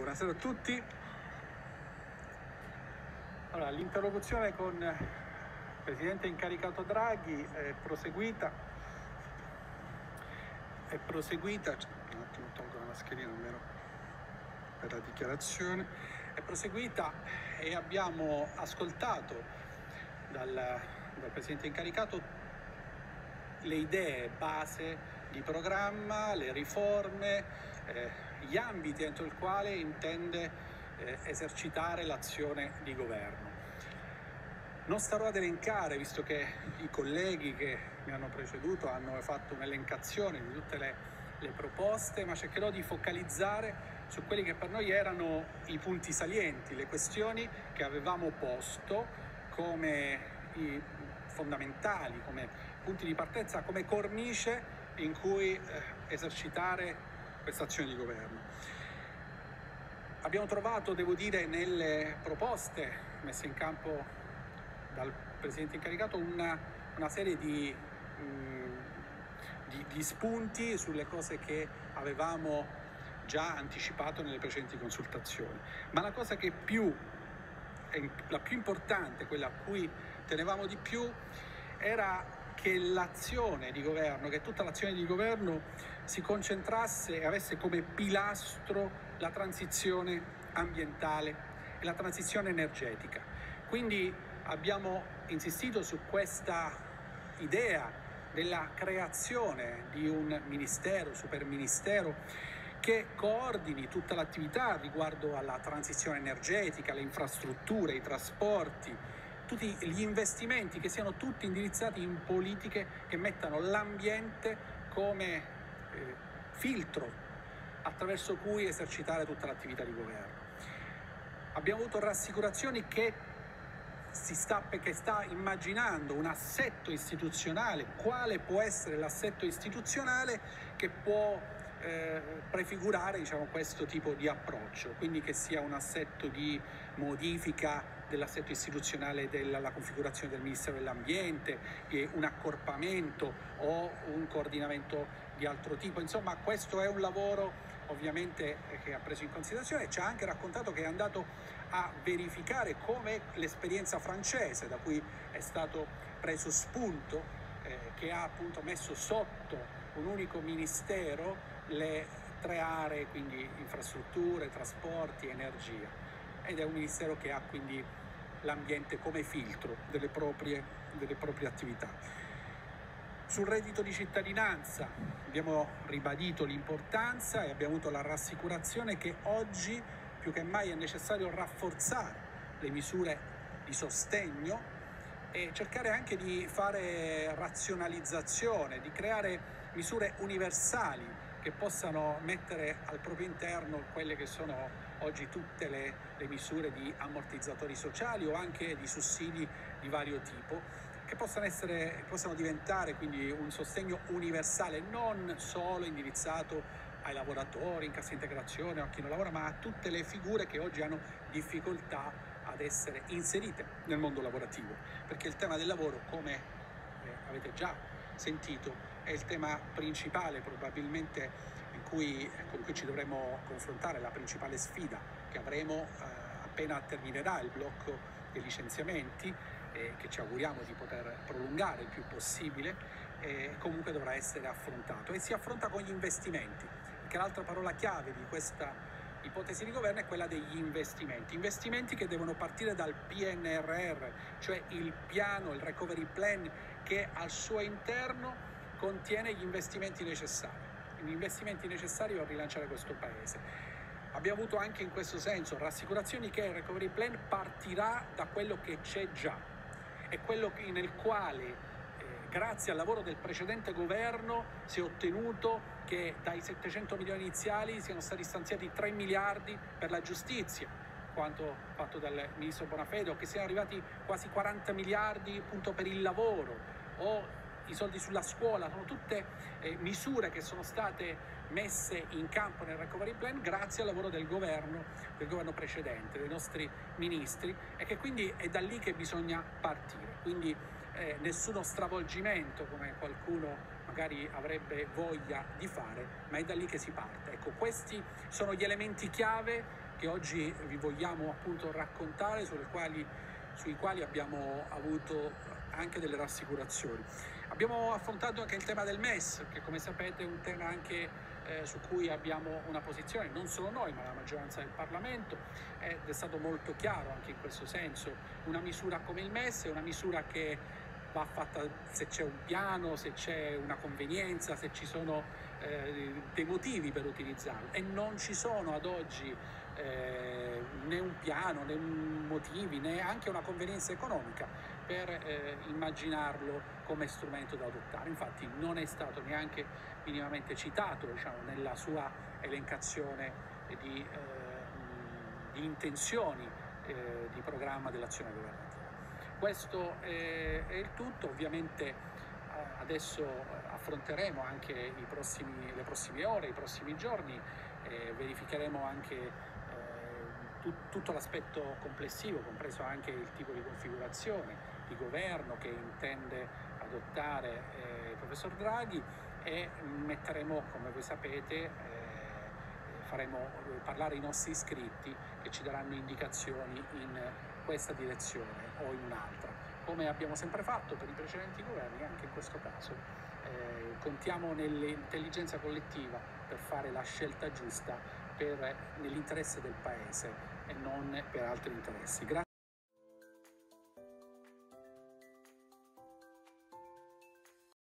Buonasera a tutti. Allora, l'interlocuzione con il Presidente incaricato Draghi è proseguita. È proseguita, un attimo tolgo la mascherina almeno per la dichiarazione, è proseguita e abbiamo ascoltato dal, dal Presidente incaricato le idee base di programma, le riforme, eh, gli ambiti entro il quale intende eh, esercitare l'azione di governo. Non starò ad elencare, visto che i colleghi che mi hanno preceduto hanno fatto un'elencazione di tutte le, le proposte, ma cercherò di focalizzare su quelli che per noi erano i punti salienti, le questioni che avevamo posto come fondamentali, come punti di partenza, come cornice in cui eh, esercitare questa azione di governo. Abbiamo trovato, devo dire, nelle proposte messe in campo dal Presidente incaricato una, una serie di, mh, mm, di, di spunti sulle cose che avevamo già anticipato nelle precedenti consultazioni. Ma la cosa che più, la più importante, quella a cui tenevamo di più, era che l'azione di governo, che tutta l'azione di governo si concentrasse e avesse come pilastro la transizione ambientale e la transizione energetica. Quindi abbiamo insistito su questa idea della creazione di un ministero, superministero, che coordini tutta l'attività riguardo alla transizione energetica, le infrastrutture, i trasporti, tutti gli investimenti che siano tutti indirizzati in politiche che mettano l'ambiente come eh, filtro attraverso cui esercitare tutta l'attività di governo. Abbiamo avuto rassicurazioni che si sta, che sta immaginando un assetto istituzionale, quale può essere l'assetto istituzionale che può eh, prefigurare diciamo, questo tipo di approccio, quindi che sia un assetto di modifica dell'assetto istituzionale della configurazione del Ministero dell'Ambiente, un accorpamento o un coordinamento di altro tipo. Insomma, questo è un lavoro ovviamente eh, che ha preso in considerazione ci ha anche raccontato che è andato a verificare come l'esperienza francese da cui è stato preso spunto, eh, che ha appunto messo sotto un unico ministero le tre aree, quindi infrastrutture, trasporti, energia ed è un ministero che ha quindi l'ambiente come filtro delle proprie, delle proprie attività. Sul reddito di cittadinanza abbiamo ribadito l'importanza e abbiamo avuto la rassicurazione che oggi più che mai è necessario rafforzare le misure di sostegno e cercare anche di fare razionalizzazione, di creare misure universali che possano mettere al proprio interno quelle che sono oggi tutte le, le, misure di ammortizzatori sociali o anche di sussidi di vario tipo che possano, essere, possano diventare quindi un sostegno universale non solo indirizzato ai lavoratori in cassa integrazione o a chi non lavora ma a tutte le figure che oggi hanno difficoltà ad essere inserite nel mondo lavorativo. Perché il tema del lavoro come eh, avete già sentito è il tema principale probabilmente cui, con cui ci dovremo confrontare, la principale sfida che avremo eh, appena terminerà il blocco dei licenziamenti eh, che ci auguriamo di poter prolungare il più possibile, eh, comunque dovrà essere affrontato. E si affronta con gli investimenti, perché l'altra parola chiave di questa ipotesi di governo è quella degli investimenti, investimenti che devono partire dal PNRR, cioè il piano, il recovery plan che al suo interno contiene gli investimenti necessari, gli investimenti necessari per rilanciare questo Paese. Abbiamo avuto anche in questo senso rassicurazioni che il recovery plan partirà da quello che c'è già, è quello nel quale eh, grazie al lavoro del precedente governo si è ottenuto che dai 700 milioni iniziali siano stati stanziati 3 miliardi per la giustizia, quanto fatto dal ministro Bonafede, o che siano arrivati quasi 40 miliardi appunto per il lavoro, o i soldi sulla scuola, sono tutte eh, misure che sono state messe in campo nel recovery plan grazie al lavoro del governo, del governo precedente, dei nostri ministri e che quindi è da lì che bisogna partire. Quindi eh, nessuno stravolgimento come qualcuno magari avrebbe voglia di fare, ma è da lì che si parte. Ecco, questi sono gli elementi chiave che oggi vi vogliamo appunto raccontare, quali, sui quali abbiamo avuto anche delle rassicurazioni. Abbiamo affrontato anche il tema del MES, che come sapete è un tema anche eh, su cui abbiamo una posizione, non solo noi, ma la maggioranza del Parlamento, ed è stato molto chiaro anche in questo senso. Una misura come il MES è una misura che va fatta se c'è un piano, se c'è una convenienza, se ci sono eh, dei motivi per utilizzarlo. E non ci sono ad oggi eh, né un piano, né motivi, né anche una convenienza economica per eh, immaginarlo come strumento da adottare. Infatti non è stato neanche minimamente citato diciamo, nella sua elencazione di, eh, di intenzioni eh, di programma dell'azione governativa. Questo è, è il tutto, ovviamente eh, adesso affronteremo anche prossimi, le prossime ore, i prossimi giorni, eh, verificheremo anche eh, tut, tutto l'aspetto complessivo, compreso anche il tipo di configurazione di governo che intende adottare eh, il professor Draghi e metteremo, come voi sapete, eh, faremo parlare i nostri iscritti che ci daranno indicazioni in questa direzione o in un'altra. Come abbiamo sempre fatto per i precedenti governi, anche in questo caso eh, contiamo nell'intelligenza collettiva per fare la scelta giusta nell'interesse del Paese e non per altri interessi. Grazie